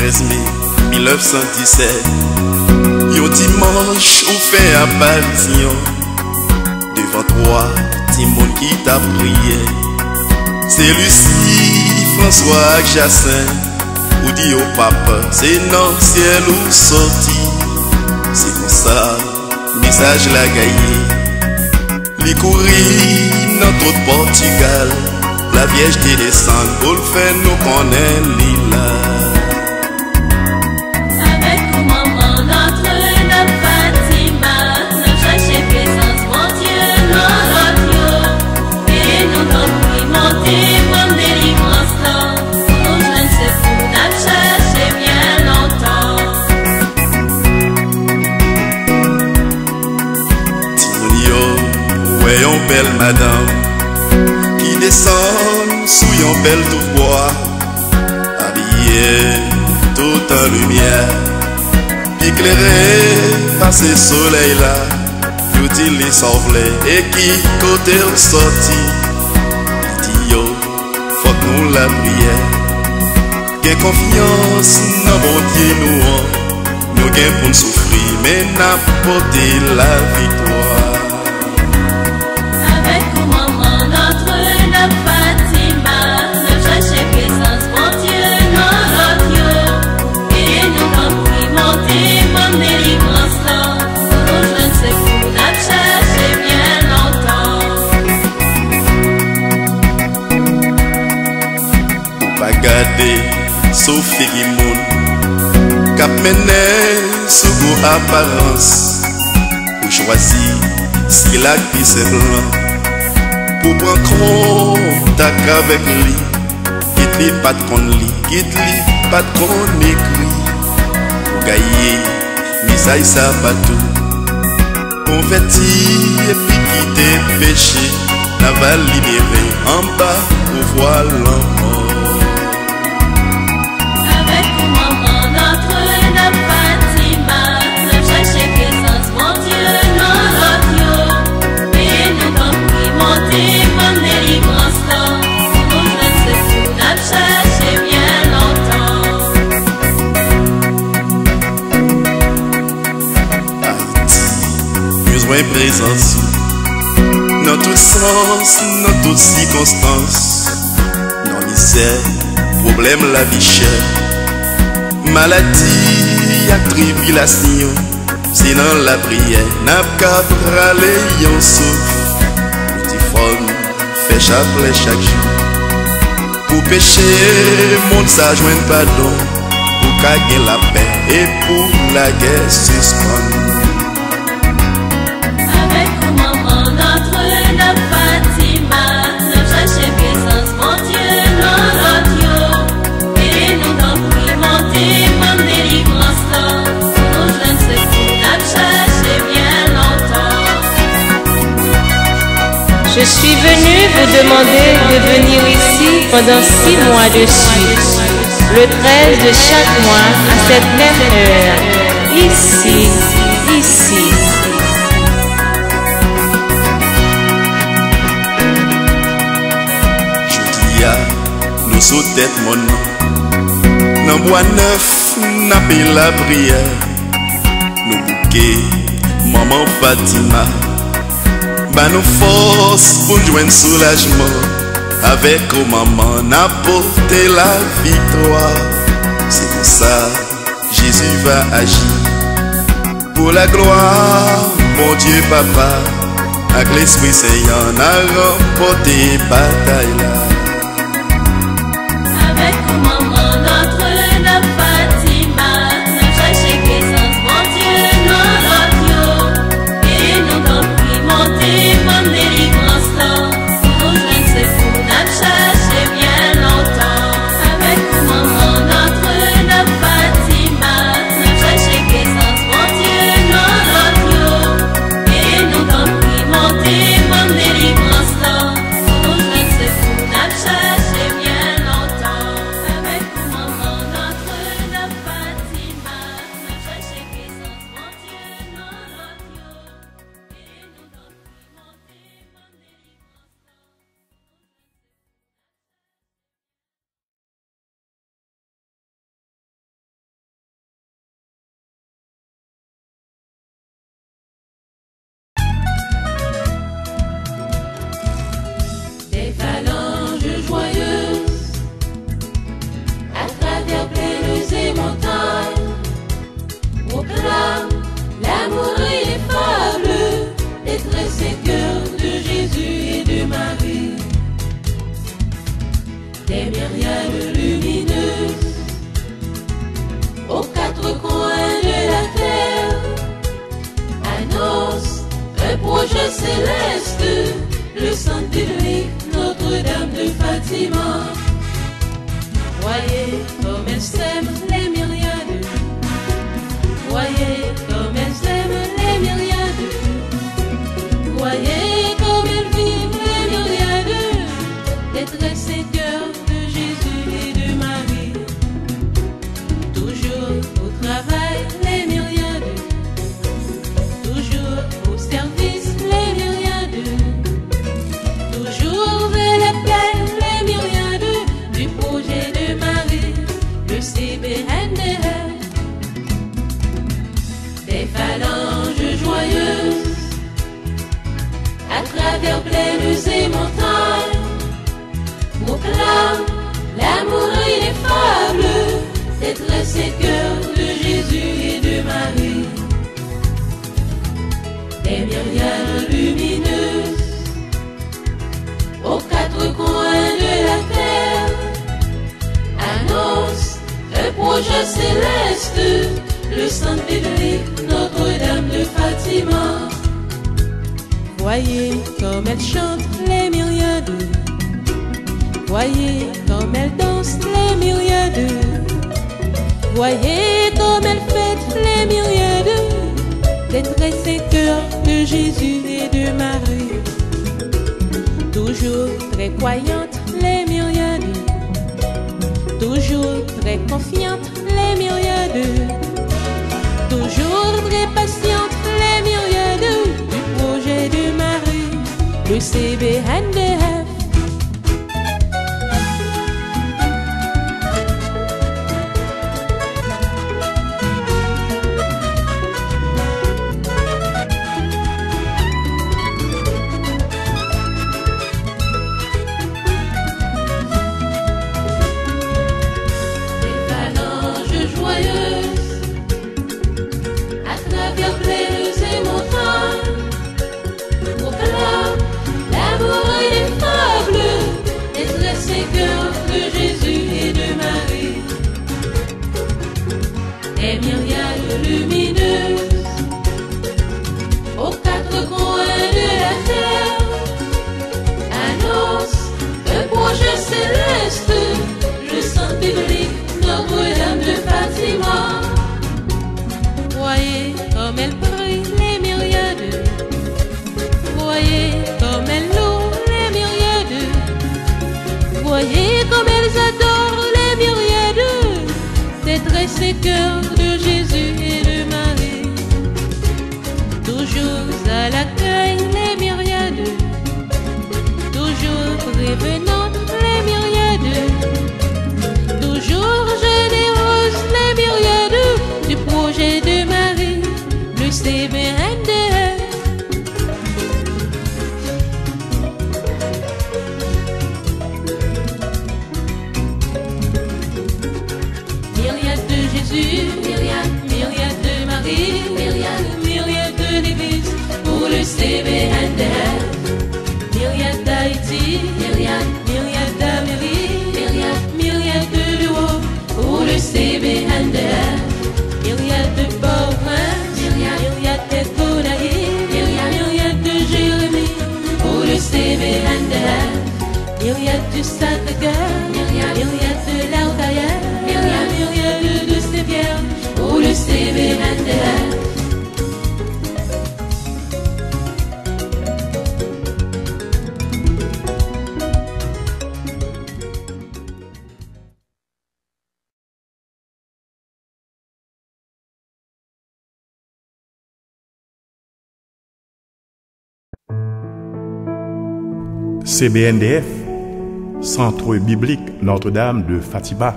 13 mai 1917 Yo dimanche ou fait apparition. Devant toi, Timon qui t'a prié. C'est Lucie, François, Jacin Ou dit au papa, c'est non ciel ou sorti. C'est comme ça, message la gaillé Li courir dans tout Portugal. La descend pour le faire nous connaître lila Avec yon belle madame Qui descend sous yon belle tout bois Habillée tout en lumière Éclairée par ce soleil là Tout il les sauvelait Et qui côté au sorti Dit yo, faut que nous la prière Gain confiance dans bon Dieu nous hein. Nous gain pour nous souffrir Mais n'a porté la victoire gade sou figi moun. Kap mene sou go aparans Ou chwazi si la pi se blan Pou pran kontak avek li Kit li pat kon li, kit li pat kon ekri Ou gaye mizay sa batou Konverti epi kite peche La va libere en bas ou voile en mort Présence. Dans tout sens, dans toutes circonstances, dans misère, problème la vie chère, maladie, y tribulation, dans la prière, n'a qu'à praler yon souffle, petit femme, fait chapelet chaque jour, pour pécher, monde ça joindre pardon, pour gagner la paix et pour la guerre suspendre. Je suis venu vous demander de venir ici pendant six mois de suite, le 13 de chaque mois à cette même heure, ici, ici. Joudia, nous tête mon nom. Dans bois neuf, n'a pas la prière. Nous bouquets, maman Fatima. Bah nous force pour joindre soulagement. Avec oh maman, n'a porté la victoire. C'est pour ça, Jésus va agir. Pour la gloire, mon Dieu papa. Avec l'Esprit Saint, a remporté bataille là. Avec ou maman cœurs de Jésus et de Marie. Des myriades lumineuses aux quatre coins de la terre annonce un projet céleste, le centre biblique Notre-Dame de Fatima. Voyez comme elle chante les myriades, voyez comme elle danse les myriades, voyez comme elle fête les myriades, et cœur de Jésus et de Marie toujours très croyante, les myriades, toujours très confiante, les myriades, toujours très patiente, les myriades du projet de Marie, le CBNDF. constate de guerre. CBNDF Centre Biblique Notre-Dame de Fatiba.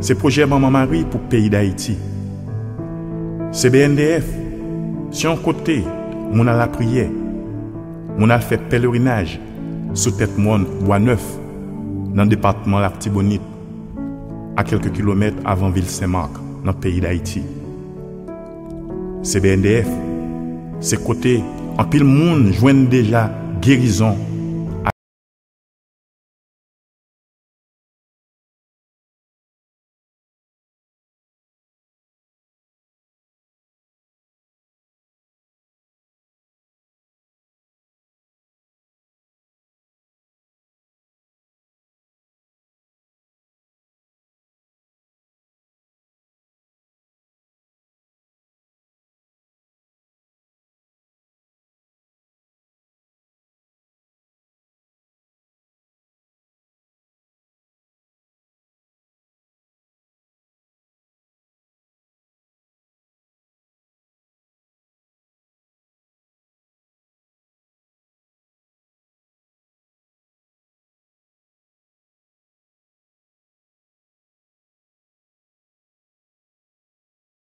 Se proje Maman Marie pou peyi d'Haïti. Se BNDF, si yon kote, moun al apriye, moun al fe pelerinaj sou tet moun Boaneuf nan departman Laktibonit a kelke kilometre avan Vil Saint-Marc nan peyi d'Haïti. Se BNDF, se kote, an pil moun jwen deja gerizon